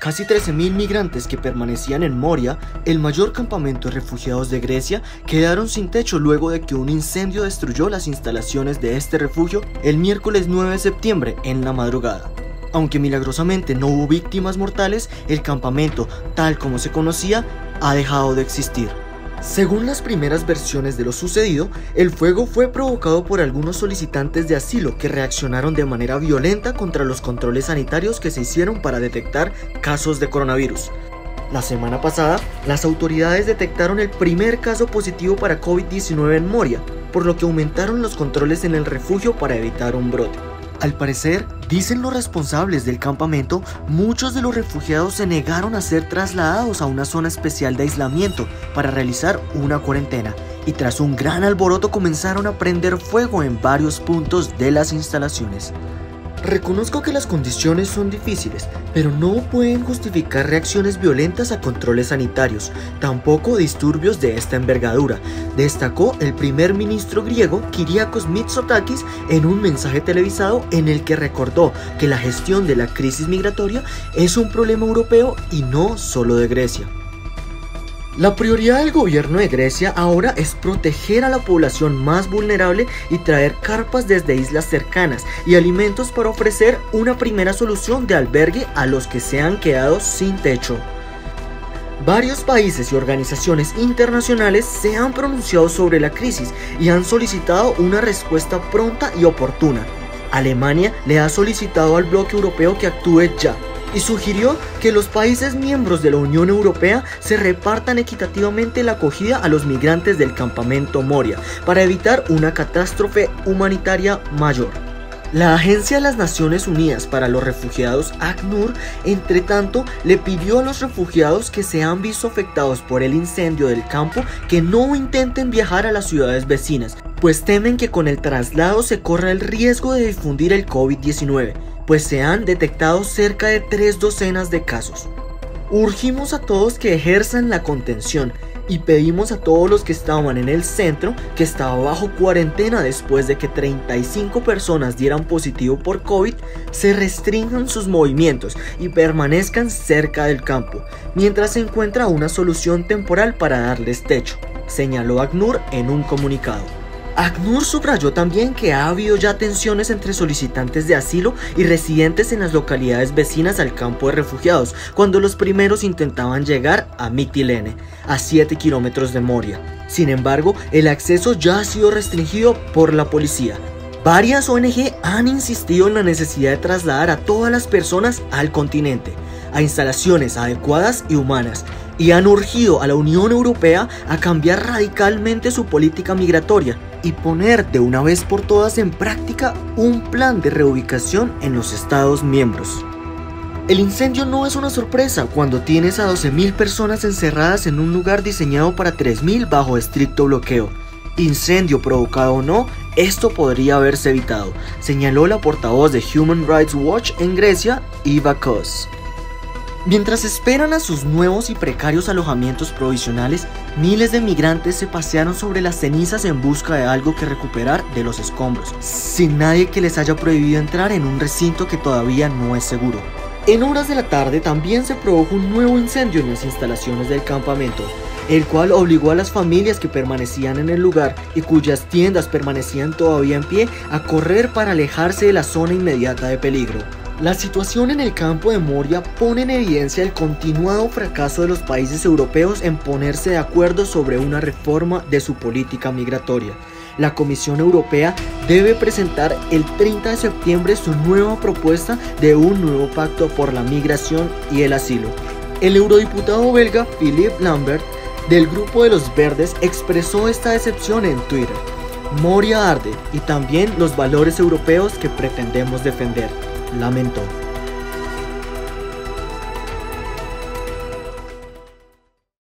casi 13.000 migrantes que permanecían en Moria, el mayor campamento de refugiados de Grecia, quedaron sin techo luego de que un incendio destruyó las instalaciones de este refugio el miércoles 9 de septiembre en la madrugada. Aunque milagrosamente no hubo víctimas mortales, el campamento, tal como se conocía, ha dejado de existir. Según las primeras versiones de lo sucedido, el fuego fue provocado por algunos solicitantes de asilo que reaccionaron de manera violenta contra los controles sanitarios que se hicieron para detectar casos de coronavirus. La semana pasada, las autoridades detectaron el primer caso positivo para COVID-19 en Moria, por lo que aumentaron los controles en el refugio para evitar un brote. Al parecer, dicen los responsables del campamento, muchos de los refugiados se negaron a ser trasladados a una zona especial de aislamiento para realizar una cuarentena y tras un gran alboroto comenzaron a prender fuego en varios puntos de las instalaciones. Reconozco que las condiciones son difíciles, pero no pueden justificar reacciones violentas a controles sanitarios, tampoco disturbios de esta envergadura, destacó el primer ministro griego Kyriakos Mitsotakis en un mensaje televisado en el que recordó que la gestión de la crisis migratoria es un problema europeo y no solo de Grecia. La prioridad del gobierno de Grecia ahora es proteger a la población más vulnerable y traer carpas desde islas cercanas y alimentos para ofrecer una primera solución de albergue a los que se han quedado sin techo. Varios países y organizaciones internacionales se han pronunciado sobre la crisis y han solicitado una respuesta pronta y oportuna. Alemania le ha solicitado al bloque europeo que actúe ya y sugirió que los países miembros de la Unión Europea se repartan equitativamente la acogida a los migrantes del campamento Moria para evitar una catástrofe humanitaria mayor. La Agencia de las Naciones Unidas para los Refugiados, ACNUR, entre tanto, le pidió a los refugiados que se han visto afectados por el incendio del campo que no intenten viajar a las ciudades vecinas, pues temen que con el traslado se corra el riesgo de difundir el COVID-19 pues se han detectado cerca de tres docenas de casos. Urgimos a todos que ejerzan la contención y pedimos a todos los que estaban en el centro, que estaba bajo cuarentena después de que 35 personas dieran positivo por COVID, se restrinjan sus movimientos y permanezcan cerca del campo, mientras se encuentra una solución temporal para darles techo, señaló ACNUR en un comunicado. ACNUR subrayó también que ha habido ya tensiones entre solicitantes de asilo y residentes en las localidades vecinas al campo de refugiados, cuando los primeros intentaban llegar a Mitilene, a 7 kilómetros de Moria. Sin embargo, el acceso ya ha sido restringido por la policía. Varias ONG han insistido en la necesidad de trasladar a todas las personas al continente, a instalaciones adecuadas y humanas, y han urgido a la Unión Europea a cambiar radicalmente su política migratoria y poner de una vez por todas en práctica un plan de reubicación en los Estados miembros. El incendio no es una sorpresa cuando tienes a 12.000 personas encerradas en un lugar diseñado para 3.000 bajo estricto bloqueo. Incendio provocado o no, esto podría haberse evitado, señaló la portavoz de Human Rights Watch en Grecia, Eva Kos. Mientras esperan a sus nuevos y precarios alojamientos provisionales, miles de migrantes se pasearon sobre las cenizas en busca de algo que recuperar de los escombros, sin nadie que les haya prohibido entrar en un recinto que todavía no es seguro. En horas de la tarde también se produjo un nuevo incendio en las instalaciones del campamento, el cual obligó a las familias que permanecían en el lugar y cuyas tiendas permanecían todavía en pie a correr para alejarse de la zona inmediata de peligro. La situación en el campo de Moria pone en evidencia el continuado fracaso de los países europeos en ponerse de acuerdo sobre una reforma de su política migratoria. La Comisión Europea debe presentar el 30 de septiembre su nueva propuesta de un nuevo pacto por la migración y el asilo. El eurodiputado belga Philippe Lambert del grupo de los verdes expresó esta decepción en Twitter. Moria arde y también los valores europeos que pretendemos defender lamentó.